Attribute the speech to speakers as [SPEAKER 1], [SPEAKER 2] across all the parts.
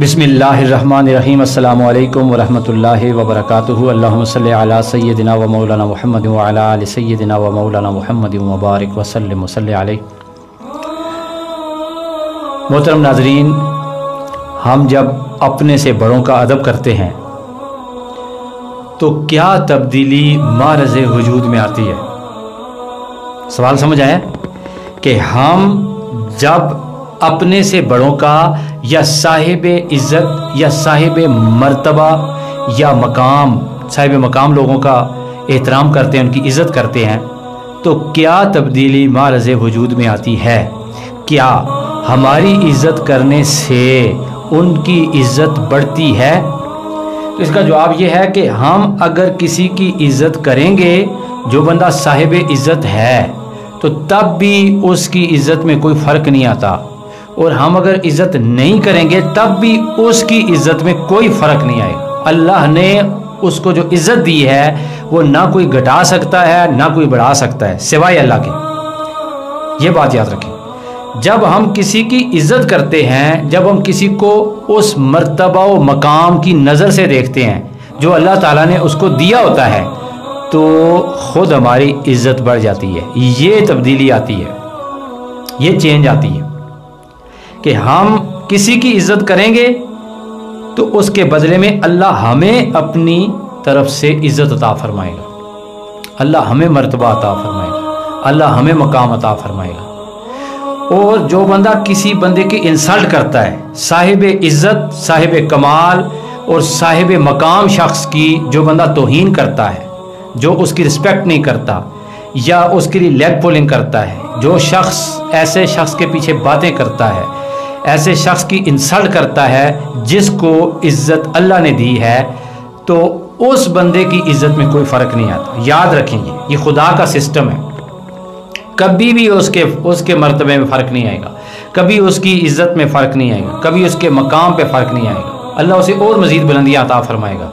[SPEAKER 1] बिसमीम अल्लाम वरहमल वबरक अल्लाम सैदिना व मौलाना महमद वाला सैदिना व मौलाना महमद मुबारक वसलम मोहतरम नाजरीन, हम जब अपने से बड़ों का अदब करते हैं तो क्या तब्दीली मारज वजूद में आती है? सवाल समझ आया? कि हम जब अपने से बड़ों का, या साहिब इज़्ज़त, या साहिब मर्तबा, या मकाम साहिब मकाम लोगों का एहतराम करते हैं, उनकी इज़्ज़त करते हैं तो क्या तब्दीली मारज वजूद में आती है? क्या हमारी इज़्ज़त करने से उनकी इज़्ज़त बढ़ती है? तो इसका जवाब यह है कि हम अगर किसी की इज़्ज़त करेंगे, जो बंदा साहिब इज़्ज़त है तो तब भी उसकी इज़्ज़त में कोई फ़र्क नहीं आता। और हम अगर इज़्ज़त नहीं करेंगे, तब भी उसकी इज़्ज़त में कोई फ़र्क नहीं आएगा। अल्लाह ने उसको जो इज़्ज़त दी है, वो ना कोई घटा सकता है, ना कोई बढ़ा सकता है, सिवाय अल्लाह के। ये बात याद रखें। जब हम किसी की इज़्ज़त करते हैं, जब हम किसी को उस मर्तबा व मकाम की नज़र से देखते हैं, जो अल्लाह ताला ने उसको दिया होता है तो ख़ुद हमारी इज़्ज़त बढ़ जाती है। ये तब्दीली आती है। ये चेंज आती है। कि हम किसी की इज़्ज़त करेंगे तो उसके बदले में अल्लाह हमें अपनी तरफ़ से इज़्ज़त अता फरमाएगा। अल्लाह हमें मरतबा अता फरमाएगा। अल्लाह हमें मकाम अता फरमाएगा। और जो बंदा किसी बंदे की इंसल्ट करता है, साहिब इज़्ज़त, साहिब कमाल और साहिब मकाम शख्स की जो बंदा तोहन करता है, जो उसकी रिस्पेक्ट नहीं करता या उसके लिए लेग पुलिंग करता है, जो शख्स, ऐसे शख्स के पीछे बातें करता है ऐसे शख्स की इंसल्ट करता है जिसको इज़्ज़त अल्लाह ने दी है तो उस बंदे की इज़्ज़त में कोई फ़र्क नहीं आता। याद रखेंगे, ये खुदा का सिस्टम है। कभी भी उसके उसके मरतबे में फ़र्क नहीं आएगा। कभी उसकी इज़्ज़त में फ़र्क नहीं आएगा। कभी उसके मकाम पे फ़र्क नहीं आएगा। अल्लाह उसे और मज़ीद बुलंदियाँ अता फरमाएगा।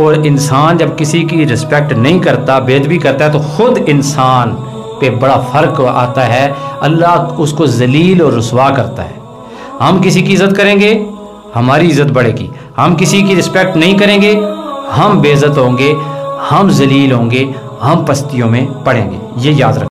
[SPEAKER 1] और इंसान जब किसी की रिस्पेक्ट नहीं करता बेदबी करता है तो ख़ुद इंसान पे बड़ा फ़र्क आता है। अल्लाह उसको जलील और रसवा करता है। हम किसी की इज़्ज़त करेंगे, हमारी इज़्ज़त बढ़ेगी। हम किसी की रिस्पेक्ट नहीं करेंगे, हम बेज़त होंगे, हम जलील होंगे, हम पस्तियों में पड़ेंगे। ये याद रखें।